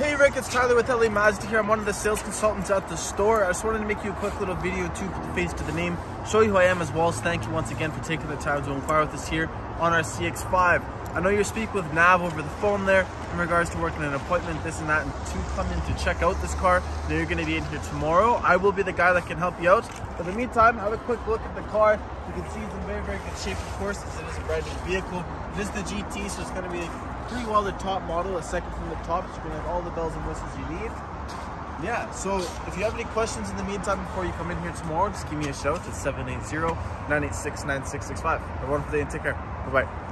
Hey Rick, it's Tyler with LA Mazda here. I'm one of the sales consultants at the store. I just wanted to make you a quick little video to put the face to the name, show you who I am as well as thank you once again for taking the time to inquire with us here on our CX-5. I know you're speaking with Nav over the phone there in regards to working an appointment, this and that, and to come in to check out this car. Then you're going to be in here tomorrow. I will be the guy that can help you out. But in the meantime, have a quick look at the car. You can see it's in very, very good shape, of course, as it is a brand new vehicle. It is the GT, so it's going to be pretty well the top model, a second from the top. So you're going to have all the bells and whistles you need. Yeah, so if you have any questions in the meantime before you come in here tomorrow, just give me a shout at 780-986-9665. Everyone for the day and take care. Bye-bye.